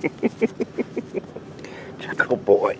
Chuckle boy.